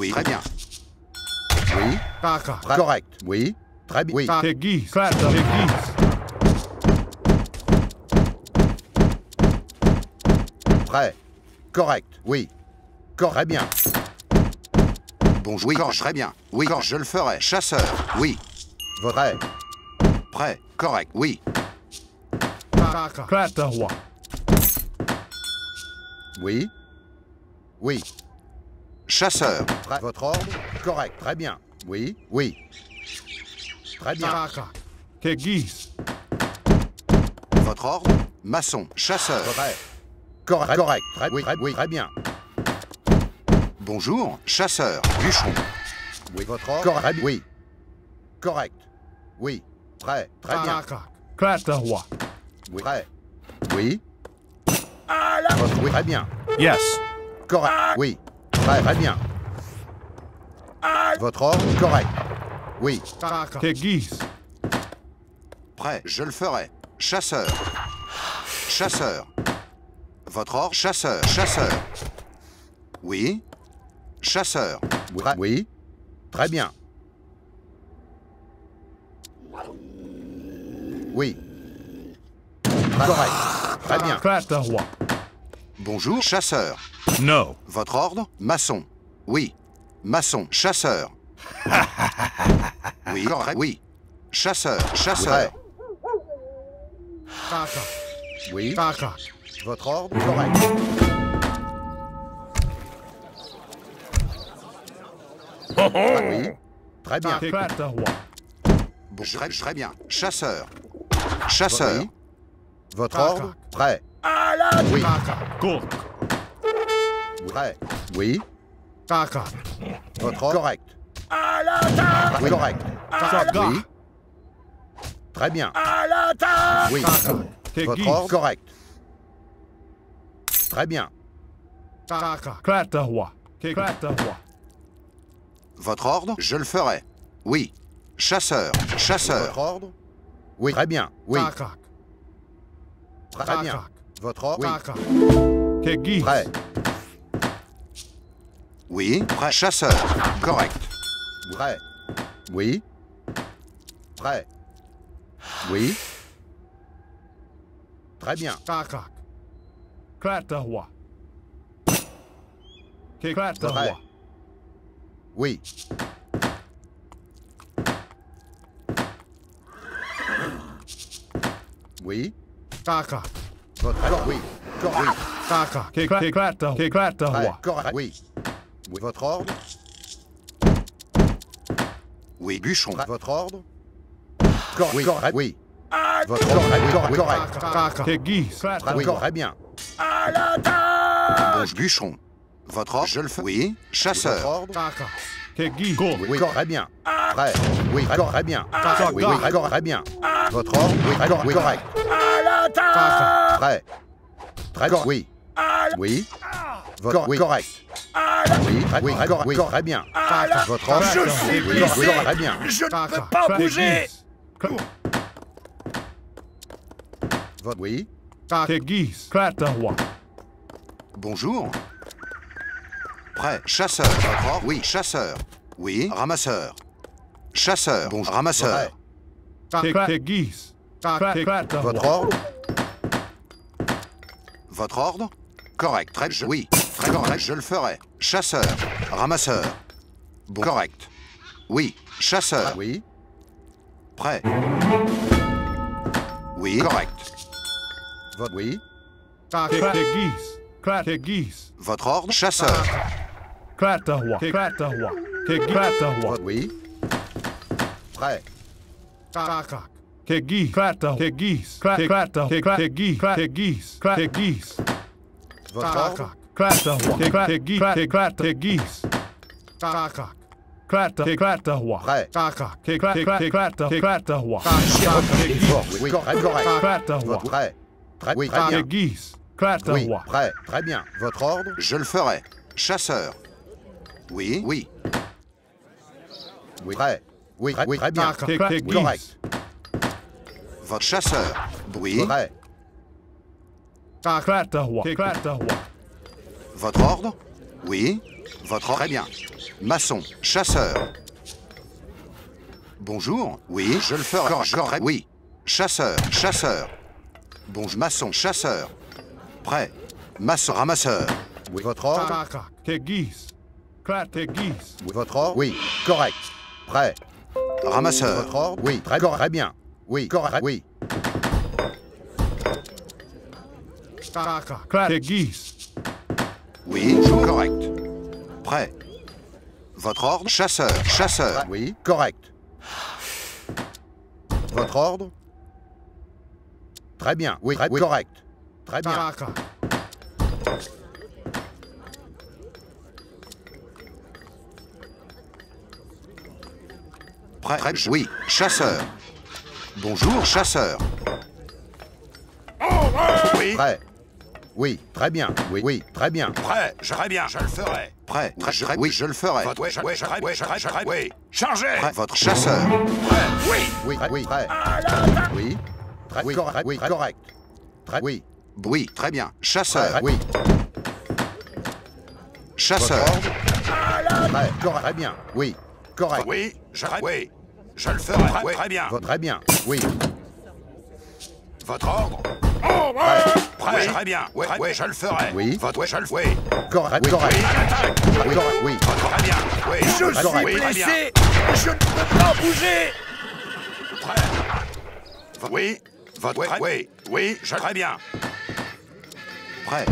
Oui, très bien. Oui, très correct. Oui, très bien. Oui, prêt. Correct. Oui. Correct. Très bien. Bonjour. Oui, correct. Très bien. Oui, correct. Je le ferai. Chasseur. Oui. Prêt. Prêt. Correct. Oui. Oui. Oui. Chasseur. Prêt. Votre ordre Correct. Très bien. Oui. Oui. Très bien. Votre ordre Maçon. Chasseur. Prêt. Correct. Correct. Très, oui, très, oui, très bien. Bonjour. Chasseur. Bûcheron. Oui. Votre ordre Correct. Oui. Correct. Oui. Prêt. Très bien. Kaka. Klatawa. Oui. Prêt. Oui. Votre- oui. Très bien. Yes. Correct. Oui. Très, très bien. Votre ordre Correct. Oui. Prêt. Je le ferai. Chasseur. Chasseur. Votre ordre Chasseur. Chasseur. Oui. Chasseur. Prêt. Oui. Très bien. Oui. Correct. Très bien. Bonjour, chasseur. No. Votre ordre Maçon. Oui. Maçon. Chasseur. oui. Correct. Oui. Chasseur. Chasseur. Oui. Kaka. Votre ordre Correct. Oui. Très bien. Bon, très, très bien. Chasseur. Chasseur. Oui. Votre ordre Prêt. Oui. Kaka. Cook. Prêt. Oui. Kaka. Votre ordre Correct. Oui. Correct. Oui. Très bien. Oui. Kaka. Votre ordre Correct. Très bien. Votre ordre? Je le ferai. Oui. Chasseur. Chasseur. Votre ordre? Oui. Très bien. Oui. Kaka. Très bien. Votre ordre Oui. Kaka. Tegis. Prêt. Oui. Prêt. Chasseur. Correct. Prêt. Oui. Prêt. Oui. Très bien. Kaka. Klatawa. Klatawa. Oui. Oui. Kaka. Votre corps, oui. Corps, oui. Crac. Qu'éclate, roi. Corps, oui. Votre ordre? Oui, bûcheron. Votre ordre? Corps, oui. Corps, oui. Ah, votre ordre, correct, ah, ah, correct. Qu'éguise, Corps, bien. À l'attaque Votre ordre? Je le fais. Oui. Chasseur. Votre ordre? Qu'éguise. Oui, corps, bien. Prêt. Oui, corps, bien. Oui, corps, bien. Votre ordre? Oui, correct. Attaque Prêt. Prêt, oui. Oui. Ah. Votre oui. correct. Oui, très bien. Votre homme. Je suis blessé. Très bien. Je ne peux pas bouger. Votre oui. Bonjour. Prêt. Chasseur. Oui, chasseur. Oui, ramasseur. Chasseur. Bonjour. Ramasseur. Teguise. Votre ordre Votre ordre Correct. Très je- Oui. Très correct. Je le ferai. Chasseur. Ramasseur. Bon. Correct. Oui. Chasseur. Oui. Prêt. Oui. Correct. Votre oui. Votre ordre Chasseur. Oui. Prêt. Tegis. Klatawa. Tegis. Klatawa. Tegis. Tegis. Tegis. Votre ordre Klatawa. Tegis. Tegis. Klatawa. Prêt. Kaka. Klata. Klatawa. Fort. Oui. Correct. Votre prêt. Très, oui, très bien. Tegis. Oui, Klatawa. prêt. Très bien. Votre ordre? Je le ferai. Chasseur. Oui. Oui. Oui. Prêt. Oui. Très, oui, très bien. Correct. Votre chasseur. Klatawa. Klatawa. Votre ordre? Oui. Votre ordre. Très bien. Maçon, chasseur. Bonjour, oui, je le ferai. Correct, oui. Chasseur, chasseur. Bonjour, maçon, chasseur. Prêt. Maçon, ramasseur. Oui, votre ordre? Oui, votre ordre? Oui, correct. Prêt. Ramasseur. Votre ordre? Oui, très, correct, très bien. Oui, correct, oui. Tegis. Oui, correct. Prêt. Votre ordre Chasseur, chasseur. Oui, correct. Votre ordre? Très bien, oui, très, oui, correct. Très bien. Prêt, oui, chasseur. Bonjour, chasseur. Oui. Prêt. Oui, très bien. Oui, oui, très bien. Prêt, je ferai bien, je le ferai. Prêt, très, très- oui, je le ferai. Votre, oui, je, oui, je, oui, je, je, je, oui. Chargez Prêt, votre chasseur. Prêt, oui Oui, très, oui, prêt. Oui. Très, oui, correct. Oui, très correct. Très, oui. Oui, très bien. Chasseur. oui. Chasseur. Prêt, correct. Très bien. Oui. Correct. Oui, je, oui. Je le ferai. Oui, très bien. Votre- Très bien. Oui. Votre ordre Prêt. Prêt, je ferai bien. Oui, oui, je le ferai. Oui. Votre, oui, je le oui. Correct. Oui, correct. Oui, à Oui, correct. Oui. Votre, très bien. Oui, Je le suis oui, très bien. Je ne peux pas bouger Prêt. Oui, votre, oui, oui, oui, je le ferai bien. Prêt.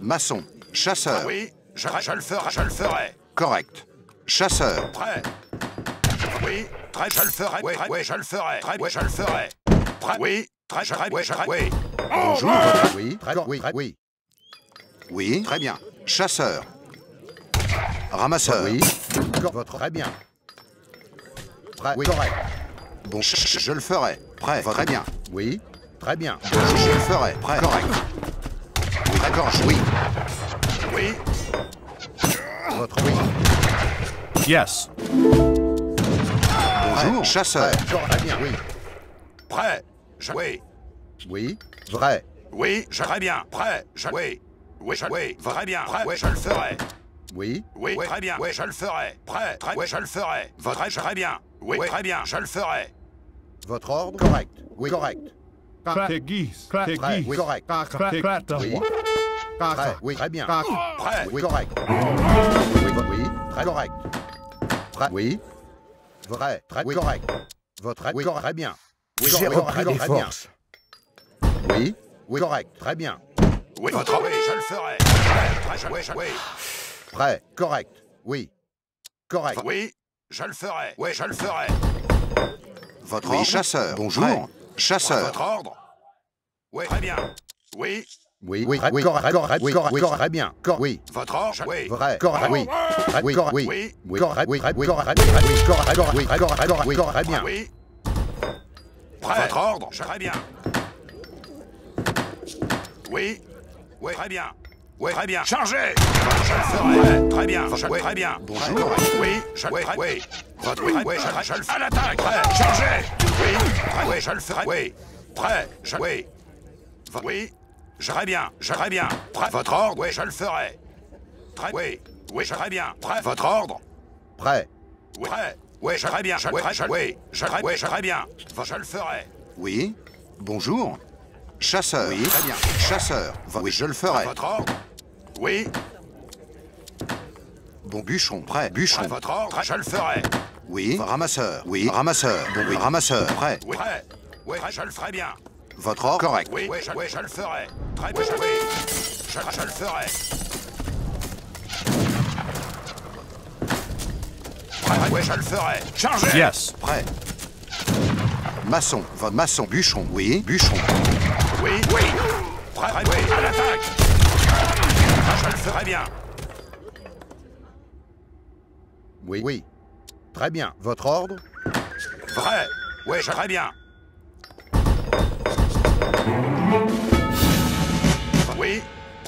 Maçon. Chasseur. Oui, je, je le ferai, je le ferai. Correct. Chasseur. Prêt. Oui, très, je le ferai. Oui, très, oui, je le ferai. Très, oui, je le ferai. Prêt. Oui, très, je, oui, je, oui. Bonjour. Oui. Très, oui. très- oui. Oui. Très bien. Chasseur. Ramasseur. Oui. Votre. Très bien. Prêt. Oui. Correct. Bon, je, je- je le ferai. Prêt. Très bien. Oui. Très bien. Je, je le ferai. Prêt. Correct. Oui. D'accord. Oui. Oui, Votre. Oui. Yes. Bonjour. Chasseur. Très bien. Oui. prêt. Je, oui, Oui. Vrai. oui, je ferai bien. Prêt. Je, oui. Oui, je, oui, très bien. Prêt. Oui, je le ferai. Oui. Oui, très bien. Oui, je le ferai. Prêt. Très, oui, je le ferai. Votre, je ferai bien. Oui, très bien. Je le ferai. Votre ordre? Correct. Oui. Correct. Prêt. tegis. Oui. Correct. Oui. Prêt. Oui. Très bien. Prêt. Oui, correct. Oui, oui, très correct. Prêt. Oui. Vrai. Très oui, correct. Votre oui, correct. Très bien. Oui, J'ai repris bien. forces. Oui. Oui, correct. Très bien. Oui, votre, oui, je le ferai. Prêt. Très, oui, je, oui. Prêt. Correct. Oui. Correct. Oui, je le ferai. Oui, je le ferai. Votre oui, chasseur. Bonjour. Prêt. Chasseur. Votre ordre Oui, très bien. Oui, Oui. Oui. Oui. Correct. Correct. Oui. Correct. Correct. Très bien. Cor oui. votre ordre Oui. Vrai. Correct. Oui. Très- Oui. Correct. Oui. Oui. Oui. Correct. Oui. Oui. Correct. Oui. Oui. Correct. Correct. Oui. Correct. Correct. Oui. Très bien. Oui. Prêt. Votre ordre Je très bien. Oui. Oui, très bien. Oui, très bien. Chargez Je le ferai. Très bien. Oui, très bien. Bonjour. Oui, je, oui, oui. Votre, oui, oui, je, le ferai. À l'attaque Prêt. Chargez Oui. Oui, je le ferai. Oui. Prêt. Je, oui. Oui. Très bien. Très bien. Prêt. Votre ordre Oui, je le ferai. Très, oui. Oui, très bien. Prêt. Votre ordre Prêt. Oui. Prêt. Oui, très bien. Je, oui, je, oui. Je, oui, bien. Je le ferai. Oui. Bonjour. Chasseur. Oui. Très bien. Chasseur. Oui, je le ferai. Votre ordre Oui. Bon bûcheron. Prêt. Bûcheron. Prêt. Votre ordre Je le ferai. Oui. Ramasseur. Oui. Ramasseur. Bon, oui. Ramasseur. Prêt. Oui. Prêt. Oui, je le ferai bien. Votre ordre. Correct. Oui, oui, je, oui, je le ferai. Très bien. Oui. Je, je le ferai. Prêt. Oui, je le ferai. Chargez Yes. Prêt. Maçon. Va maçon. Bûcheron. Oui. Bûcheron. Oui, oui. Prêt, prêt, oui, à l'attaque. Je le ferai bien. Oui. Oui. Très bien. Votre ordre. Vrai. Oui, je très bien.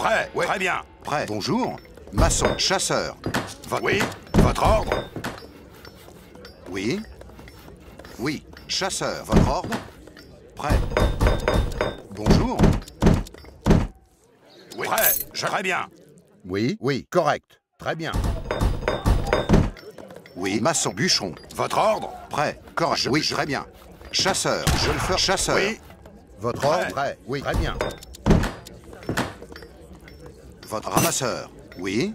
Prêt. Oui, très bien. Prêt. Bonjour. Maçon. Chasseur. Oui. Votre ordre Oui. Oui. Chasseur. Votre ordre. Prêt. Bonjour. Oui. Prêt. Je très bien. Oui. Oui. Correct. Très bien. Oui, maçon, bûcheron. Votre ordre Prêt. Correct. Oui, très bien. Chasseur, je le fais. Chasseur. Oui. Votre Prêt. ordre Prêt. Oui, très bien. Votre ramasseur. Oui.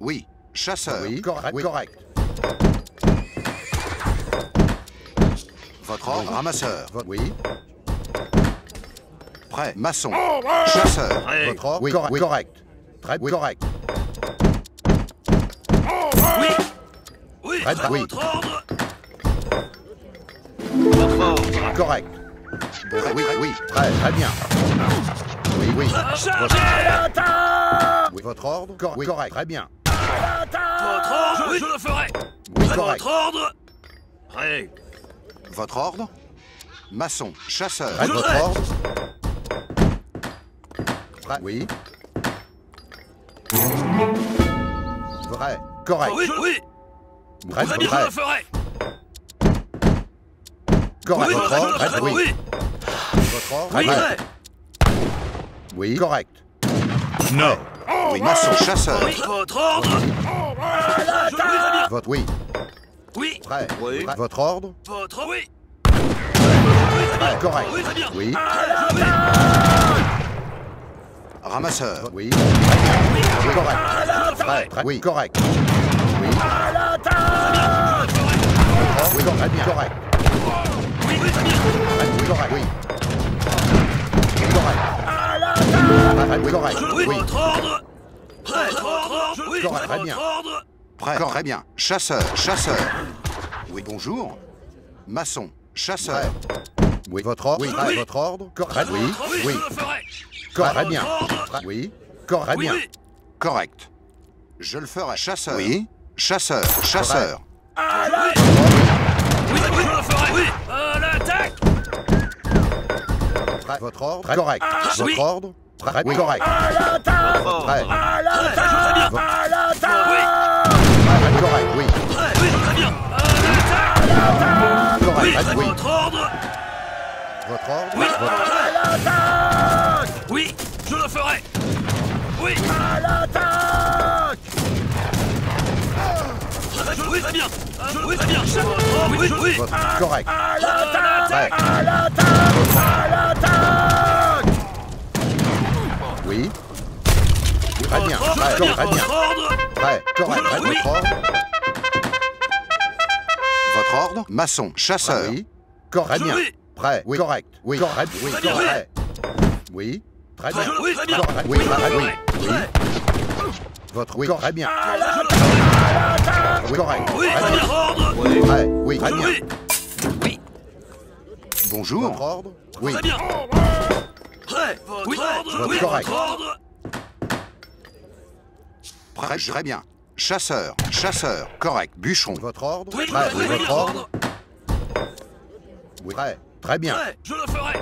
Oui. Chasseur. Oui, correct. Oui, correct. Votre ordre ramasseur. Oui. Prêt. Maçon. Chasseur. Prêt. Votre ordre. Oui, correct. Oui, correct. Très oui, correct. Oui Oui Prêt, oui. Votre ordre Correct. Bon, oui, oui, très, très bien. Oui, oui. Chargez Oui, votre ordre Cor- Oui, correct, très bien. Votre ordre Oui, je le ferai Oui, correct. Votre ordre Prêt Votre ordre Maçon, chasseur. Oui, votre prêt. ordre Prêt, oui. Vrai, correct. Oui, oui Très, Très bien, je vrai. le ferai Correct, Oui, votre je le ordre ferai Oui, Oui votre ordre Oui, Vrai. Oui. Correct. Non. Oui, maçon, chasseur. Oui, votre ordre. Votre oui. Oui. Prêt. Oui. Votre ordre. Votre oui. Correct. Oui. Oui. Ramasseur. Oui. Correct. Prêt. Prêt. Oui. Correct. Oui. Oui, correct. Oui. Correct. Oui correct. Je- Oui, Oui. votre ordre Prêt, votre ordre Oui, Correct, très votre bien. ordre Prêt. Correct. Très bien. Chasseur. Chasseur. Oui, bonjour. Maçon. Chasseur. Oui, votre ordre. Oui, votre ordre. Correct. Oui. Oui, Oui. je le ferai Correct. Très Votre bien. Oui. Correct. Oui, bien. oui Correct. Je le ferai. Chasseur. Oui. Chasseur. Chasseur. Oui, oui, oui, je le ferai Oui À l'attaque Prêt. Votre ordre. Correct. Votre oui. ordre. Oui. correct. À. Très. À la table À oui. Correct, oui. Oui, très bien. À la table Oui, votre ordre Votre ordre Oui, à la Oui, je le ferai Oui À l'attaque Oui, très bien Oui, très bien Oui, oui, oui Correct À l'attaque À l'attaque Très bien. Votre ordre, Prêt. très bien Très bien. Prêt. Correct. Oui. Votre ordre. Votre ordre. Maçon. Chasseur. Oui. Correct. Très bien. Oui. Prêt. Oui. Correct. Oui. Correct. Oui. Très bien. Correct. Oui. Très bien. Oui, très bien Correct. Oui, Oui. Votre. Oui. Très bien. Oui. Correct. Oui, Très très Prêt. Oui. Très bien. Oui, oui, Bonjour. Votre ordre. Oui. très bien Prêt Votre ordre Votre Oui, correct. Prêt. Très bien. Chasseur. Chasseur. Correct. Bûcheron. Votre ordre. Oui, Prêt. oui, oui, Votre ordre. Oui. Prêt. Très bien. Prêt, je le ferai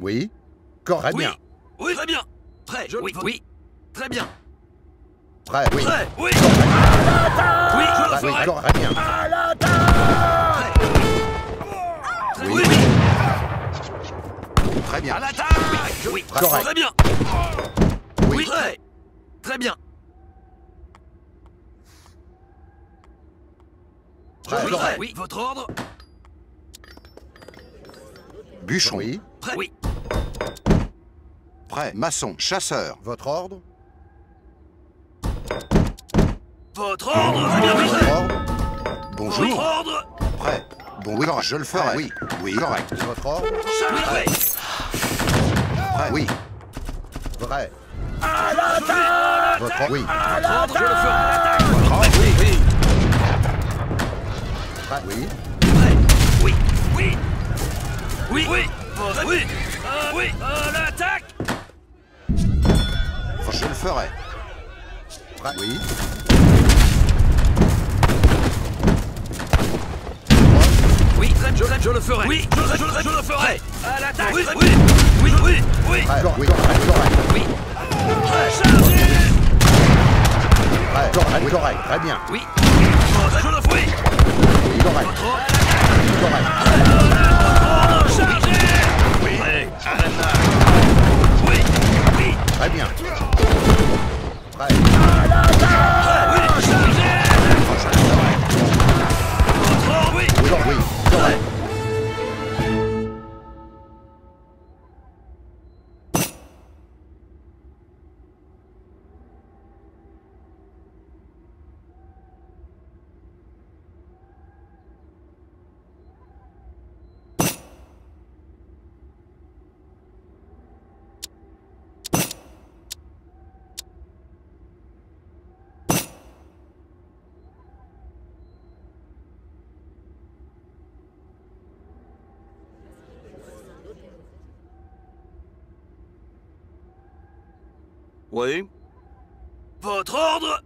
Oui. Correct. Oui, bien. oui, très bien Prêt, oui, oui, très bien Prêt. Oui. Prêt, oui Oui, je le Prêt. Oui. ferai Correct. bien. Très- Oui. Oui, oui, Très bien. à l'attaque Oui, Correct. très bien Oui. Oui, prêt Très bien Prêt. Oui, prêt, oui, votre ordre Bûcheron. Oui. Prêt, oui Prêt. Maçon. Chasseur. Votre ordre. Votre ordre Votre prêt ordre. Votre Bonjour. ordre Prêt. Bon, oui, correct. Je le ferai. Oui. Oui, correct. Votre ordre. Oui, prêt Prêt. Oui. Prêt. Votre ordre. Oui. Votre ordre, je le ferai Prêt. Oui. Prêt Oui, oui Oui, oui Votre- Oui Euh, Oui, à l'attaque Je le ferai. Prêt. Oui. Oui, je, je le ferai Oui, je, je, je, je le ferai À l'attaque Oui, oui, oui, oui, oui Prêt. Oui. Ouais, correct, correct, très bien. Oui. Correct. Oui. Oui. Oui. Très bien. Très bien. Oui. Oui. Oui. Votre ordre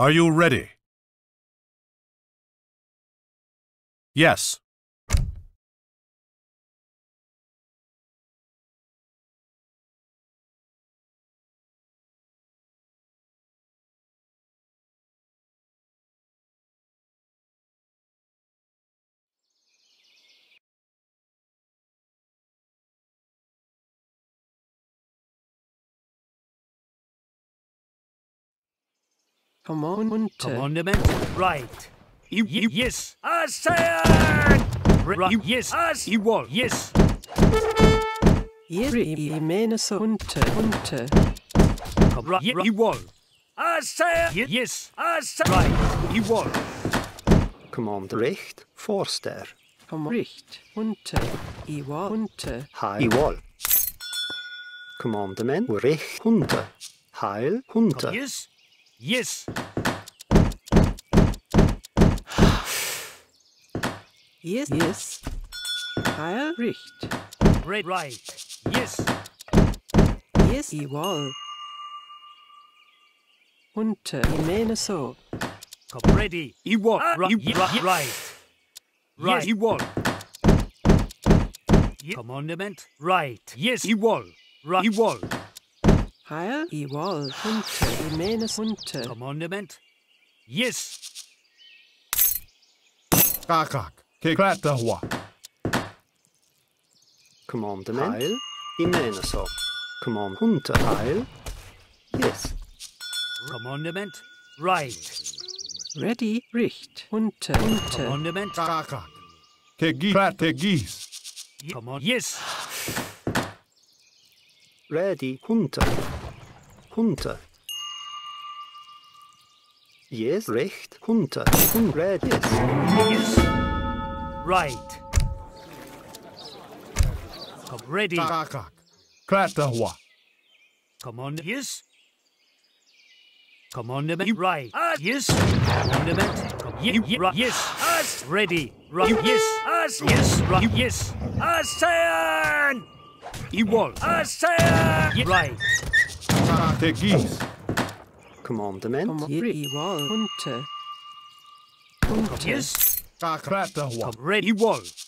Are you ready? Yes. Commandment. Commandment? Right. You, you, yes. Assayan! Right. Yes. As you want. Yes. Iri menes unter unter. Right. You, you want. Assayan! Yes. Assayan! Right. You want. Command recht, voorster. Kom richt. Unter. Iwa. Unter. Heil. Igual. Commandement. Richt. Hunter. Heil. Hunter. Yes. Yes. Yes. Yes. Heil. Richt. Red. Right. Yes. Yes. Iwa. Unter. Imene so. Come ready. You what? right. You, right. Right. Right. You what? Commandment. Right. Yes. You what? Right. You what? Heil. Iwa. Unter. Imene unter. Commandment. Yes. Kakak. Keklatahwa. Commandement. Heil. Imene so. Command. Hunter. Heil. Yes. Commandment. Right. Ready. Richt. Unter. Unter. Commandment. Kakak. Kegi. Krategis. Command. Yes. Ready. Hunter. Hunter. Yes. Recht. Hunter. Hun. Red. Yes. Yes. Right. Come ready. Kakak. Klatahwa. Command. Yes. Commandment. Right. Ah, yes. Commandment. Com- ye- ye- right. Yes. Us. Ready. Right. Yes. Us. Yes. Right. Yes. ASEAN. You want. ASEAN. Ye- Right. Tegis. Commandment. Kom Iwa. Unter. Unter. Yes. Klatahwa. Ready. You want.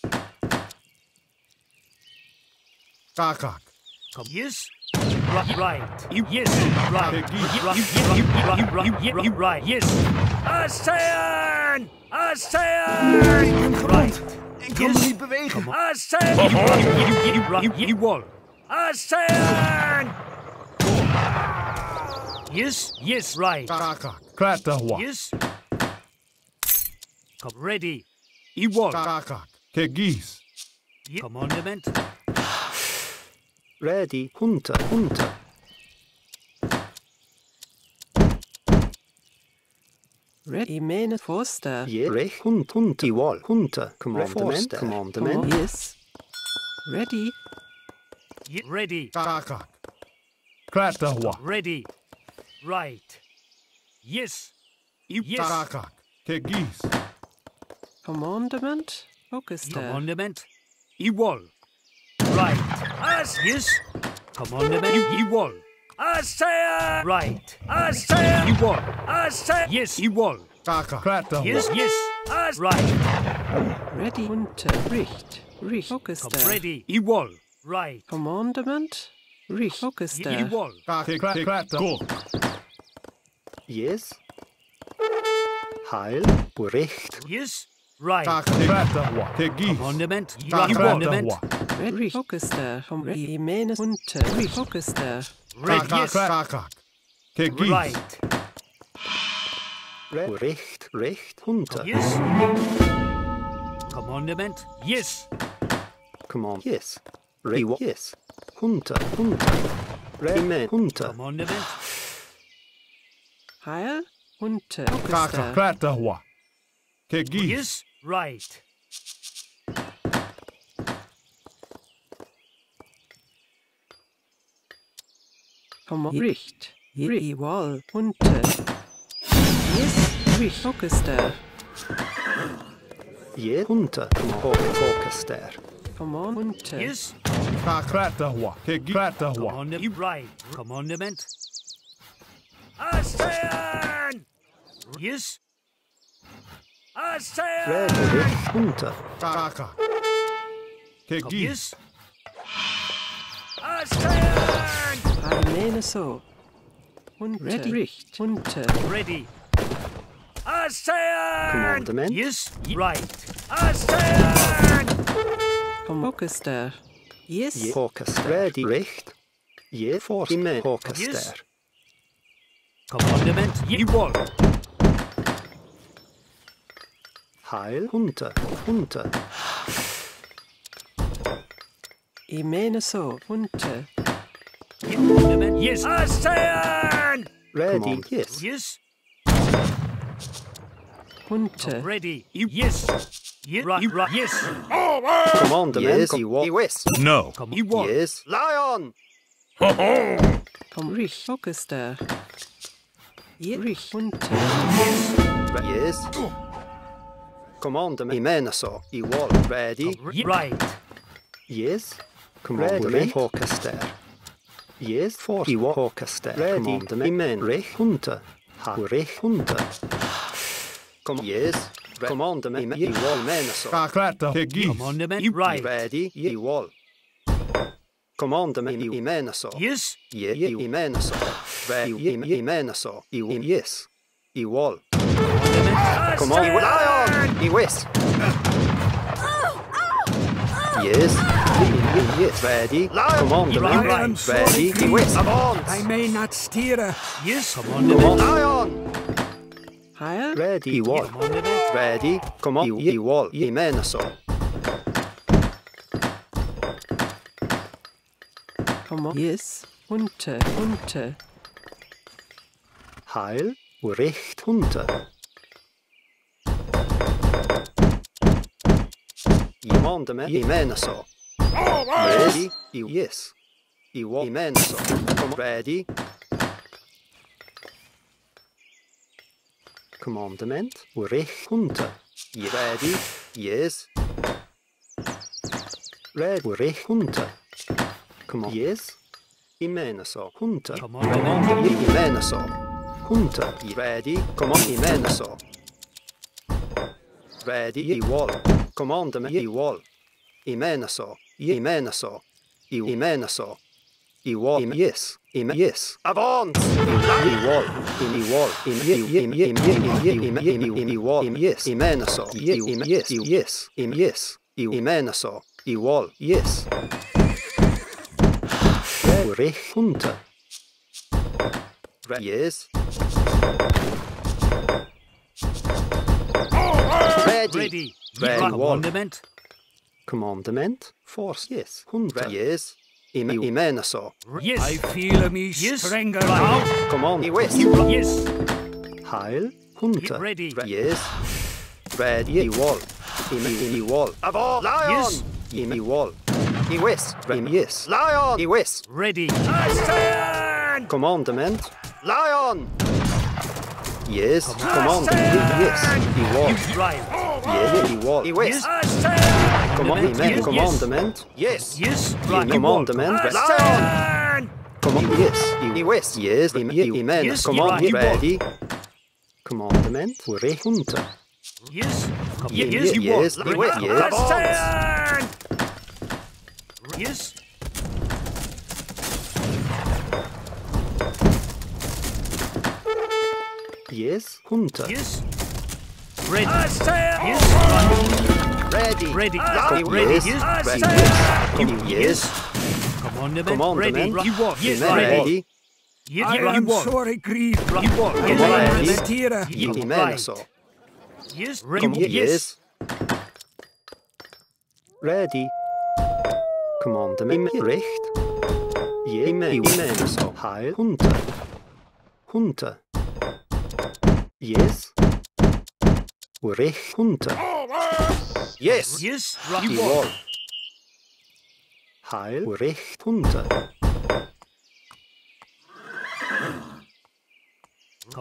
Kakak. Come. Yes. Right. Right. Yes. Right. Tegis. Right. You- you- Right. You- Right. You- Right. You- Right. Yes. ASEAN. ASEAN. Right. Yes. You- You want. ASEAN. Yes. Yes. Right. Kakak. Klatahwa. Yes. Come ready. You want. Kakak. Kegis. Commandment. Ready. Hunter. Hunter. Ready. Imene Forster. Yes. Recht. Hunt. Hunter. Igual. Hunter. Commandment. Kom Commandment. Yes. Ready. Ye- Ready. Kakak. Klatahwa. Ready. Right. Yes. Yes. Kakak. Kegis. Commandment. Orchestra. Commandment. You. Right. As. Yes. Commandment. You. You wall. ASEAN. Uh, right. ASEAN. You uh, wall. ASEAN. Yes. You wall. Kakak. Yes. Yes. As. Right. Ready. Unter. Richt. Richt. Come Orchestra. ready. You. Right. Commandment. Richt. You, Orchestra. you wall. Klatahwa. Yes. Heil. Recht. Yes. Right. Klatahwa. Kegis. Commandment. You you wall. Klatahwa. Ready. Orchestra. Kom Unter. Richt. Orchestra. Ready. Yes. Kakak. Kegis. Right. Re- Recht. Recht. Hunter. Yes. Commandment. Yes. Command. Yes. Re- Yes. Hunter. Hunter. Remen. Hunter. Commandment. Heil. Unter. Kakak. Orchestra. Klatahwa. Kegis. Yes. Right. Kom Richt. Richt. Wall. Unter. Yes. Richt. Orchestra. Yes. Hunter. Command. Orchester. Come on. Unter. Yes. Klatahwa. Kegis. Klatahwa. Commandment. You right. Commandment. ASEAN. Yes. ASEAN. Ready. Recht. Hunter. Kakak. Yes. ASEAN. Imene so. Unter. Ready. Richt. Unter. Ready. ASEAN. Commandment. Yes. Right. ASEAN. Kom Yes. Yes. Orchester. Ready. Recht. Yes. Force. Remen. Orchester. Commandment. You wall. Heil. Hunter. Hunter. Imene so. Unter. Commandment. Yes. ASEAN. Ready. Command. Yes. Yes. Unter. Ready. You. Yes. Yes, right, right, yes. Commandement. Yes, you will. Yes. No. Come you want. Yes. Lion. Komm, Rich. Orchester. Rich. Unter. Yes. Commandement. Imenaso. You will. Ready. Right. Yes. Commandement. Orchester. Yes. For you will. Orchester. Commandement. Imen. Rich. Hunter. Ha. Rich. Hunter. Come. Yes. Commandement. You will. Imenaso. Kaklata. Kegi. Commandment. Right. Ready. You will. Commandement. Imenaso. Yes. Ye you imenaso. Ready. Imenaso. You yes. You will. Come on, lion! You whis. Yes. Yes. Ready. Come on, the Ready. You whis. I may not steer. Yes. Come on, Commandment. lion. Heil. Ready. You wall. Ready. Come on. You, you wall. You Komm on. Yes. Unter. Unter. Heil. Recht hunter. Imandeme. You menaso. Ready. You yes. You wall. Menaso. Come ready. Commandment. Recht hunter. You ready? Yes. Red. Recht hunter. Come on. Yes. Imenaso. Hunter. Commandment. Imenaso. Hunter. Ready. Come on. Imenaso. Ready. I wall. Commandement. I wall. Imenaso. Imenaso. I Imenaso. I wall. Yes. Im yes. Avance. I wall. I wall. In im im im im im im im I wall. Im yes. Imenaso. Im yes. Yes. Im yes. I Imenaso. I wall. Yes. Recht hunter. Re- Yes. Ready. Ready. Ready. Commandment. Commandment. Force. Yes. Hundred. Yes. Im Imenaso. Yes. I feel me stronger now. Command. Yes. Yes. Heil. Hunter. Ready. Re- Yes. Ready. I wall. Im I wall. Avance. Lion. Yes. Im I wall. I west. Im yes. Lion. I west. Ready. Stand. Commandment. Lion. Yes. Commandment. Yes. I wall. You right. Yeah. I wall. I west. Yes. Stand. Command, Yes. commandment. Yes. Yes. I Right. commandment. Stand. Command. Yes. I west. Yes. I I man. Yes, Command. you right. Ready. Commandment. Re hunter. Yes. Ye- Yes. ye- You yes, want. the way- yes. Stand. Yes. Yes. Hunter. Yes. Ready. Yes. Ready. Ready. Come- Ready. Yes. Yes. Ready. Stand. Yes. Come- Yes. Commandment. Commandment. Ready. You want. Yes. Ready. Ready. Yes. You want. sorry, Grief. You want. Ready. Yes. Tira. Ye- Right. Amen. So. Yes. Ready. Yes. Yes. Ready. Commandment. Recht. Je- Amen. Amen. So. Heil. Hunter. Hunter. Yes. Recht. Hunter. Yes. Yes. Die Right. You Wall. want. Heil. Recht. Hunter.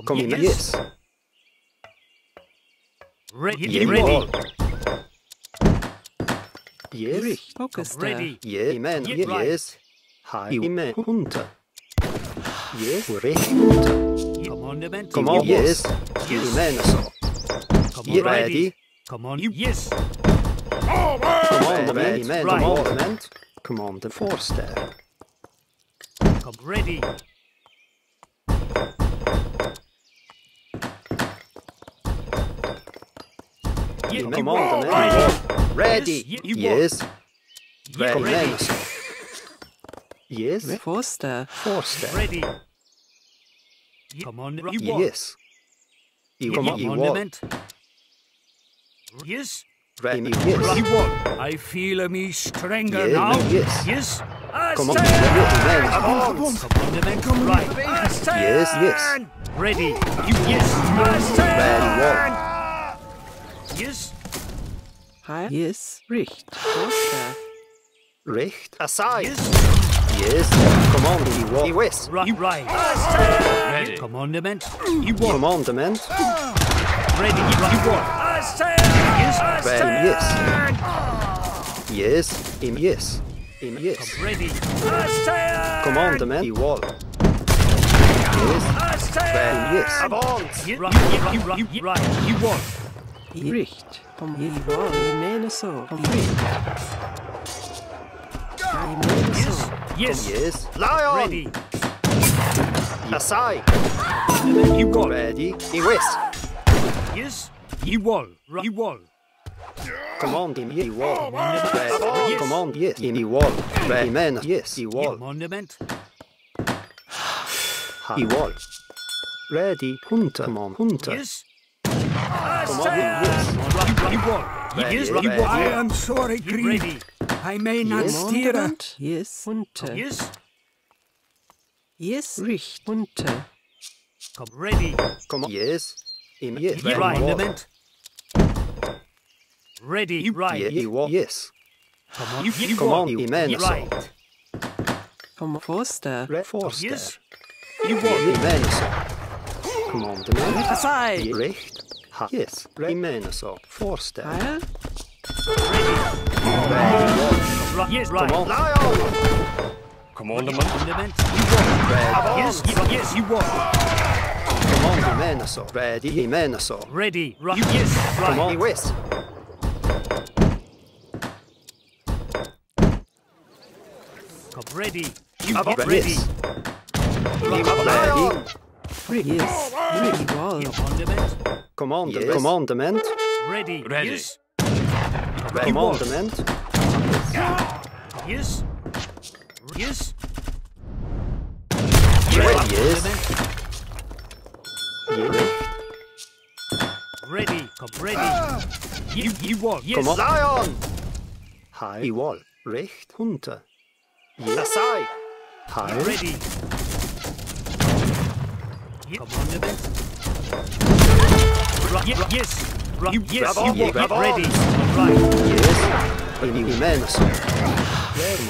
Kom in. Yes. Ready. Je- Ready. Wall. Yes. Orchester. Uh, ready. Yeah, amen. Yeah, Ye- right. Yes. Hi. Amen. Hunter. Yes. Recht. Hunter. Commandment. Come on. Yes. Yes. Amen. So. Come Ye on. Ready. ready? Come on. Yes. Commandment. Amen. Right. Commandment. Command the force there. Come. Ready. Ye- Amen. you Commandment. Right. Ready. Yes, you Yes. Ye- Ready. Ready. Amen. So. Yes. Forster. Force there. Ready. Come on. You want. Yes. You Ye- come on. You want. Commandment. Yes. Ready. You Yes. want. I feel me stronger Yeah, now. yes. Yes. Come on. Stand. Amen. Avance. Commandment. Right. Yes, yes. Ready. You yes. Ready. Stand. Walk. Yes. Hi. Yes. Richt. Forster. Recht. Aside. Yes. Yes. Command. He wall. He west. Right. Right. Ready. Commandment. You want. Commandment. Ready. You want. Yes. Well, yes. Yes. Him yes. Him yes. Ready. Commandment. He wall. Yes. Well, yes. Avance. You, right. You, you, you, right. You want. Richt. Kom i val. I menar så. Kom richt. I menar så. Yes. Yes. Lion. Ready. Aside. You want. Ready. He west. Yes. You wall. Right. You wall. Command him. He wall. Yes. Well, command yes. Him he wall. Well, man. Yes. He wall. Commandment. He wall. Ready. Hunter. Command. Hunter. Yes. Command him. Yes. Right. You want. Ready. Yes. Ready. I am sorry, You Green. I may not Yes. steer. a- Commandant. Yes. Unter. Yes. Yes. Richt. Unter. Come ready. Command. Yes. Him yes. You Well, he wall. Commandment. Ready. Right. Yeah. Yes. Come on. You, you Command want. him. Man. You right. Kom Forster. Red Forster. Yes. You He want. man så. Commandement. Aside. Recht. Ha. Yes. He man så. Forster. Här. Right. Yes. Right. Command. Lion. Commandment. Commandment. You want. Red. Yes. Yes. You want. Command he man så. Ready. He man. Ready. Right. You, yes. Right. Command he west. Come ready. You About get ready. Yes. Right. Ready. Yes. Richt. Val. Commandment. Command. Yes. Commandment. Ready. Ready. Yes. Commandment. Yes. Yes. Well, yes. Yes. Ready. Come ready. You, you want. Yes. Command. Lion. High. wall. Recht. Hunter. Yes. Aside. High. Ready. Ye- Commandment. Right. ye- Yes. Right. You, yes. You want. Get ready. Right. Yes. He he man så.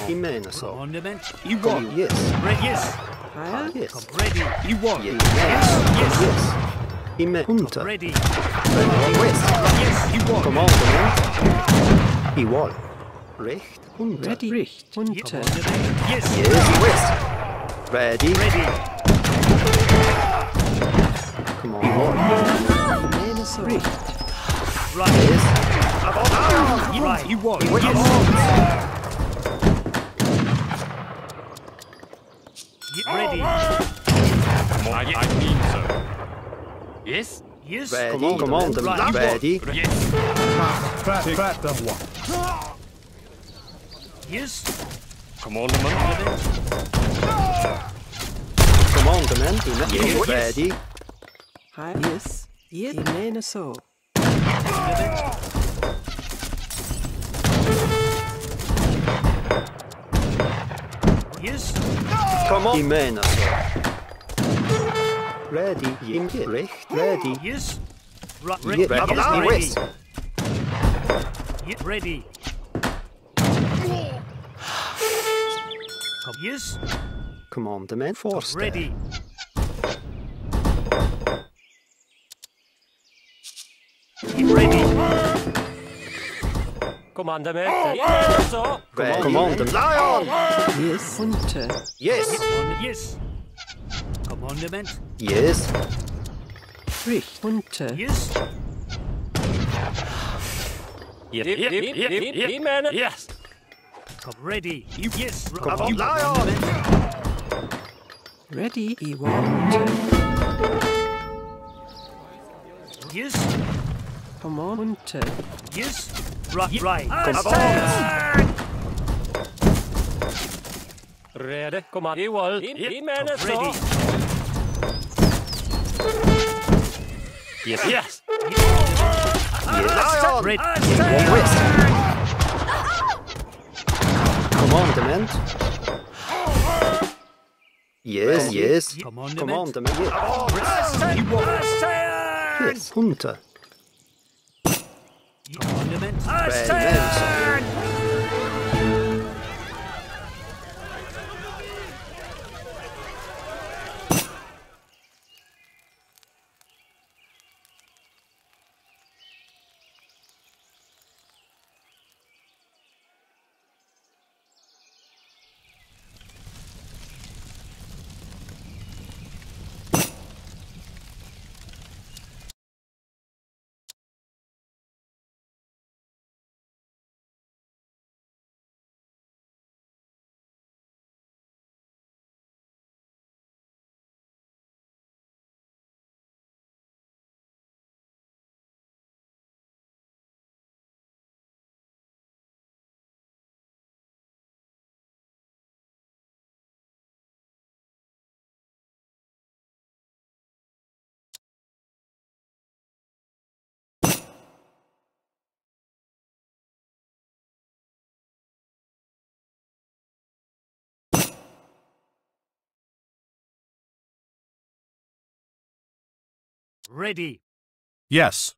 He man så. Commandment. You want. Yes. Ready. Yes. Här. Yes. Come ready. You want. He Yes. man. Yes. Yes. He man. Hunter. Ready. He. Yes. You want. Commandement. He wall. Recht. Hunter. Ready. Richt. Unter. Commandment. Yes. Yes. Ready. Ready. Come on. Wall. Menar så. Richt. Right. Yes. You, right. You want. Wait. Yes. Ye- Ready. I, I mean so. Yes? Yes. Ready. Come on, come Commandment. Right. Ready. Yes. Fat, fat, the one. Yes. Come on, Commandment. Commandment. He man. Ready. Yes. Ready. Här. Yes. Yes. I menar så. Yes. Come on. He man så. Ready. Him. Recht. Ready. Yes. Right. Yeah, Ready. ready. Yes. Ready. West. Ye- Ready. Come. Yes. Commandement. Forster. Ready. Ye- Commandment. Oh, oh. Så. Ready. Commandment. Lion. Yes. Unter. Yes. Yes. Commandment. Yes. Richt. Unter. Yes. Yep, yep, yep, yep, yep, yep, yep, man. Yes. Come ready. You yes. Come on, lion. Ready. I val. Unter. Yes. Kom on. Unter. Yes. Right. Right. Ah, come Ready. Command. You will. In, in, man. Ready. Så. Yes, yes. Lion. Ah, Ready. Ah, West. Commandment. Yes, yes. Commandment. Commandment. Yes. You want. Yes. Hunter. Commandment. Fundament. Ready. Yes.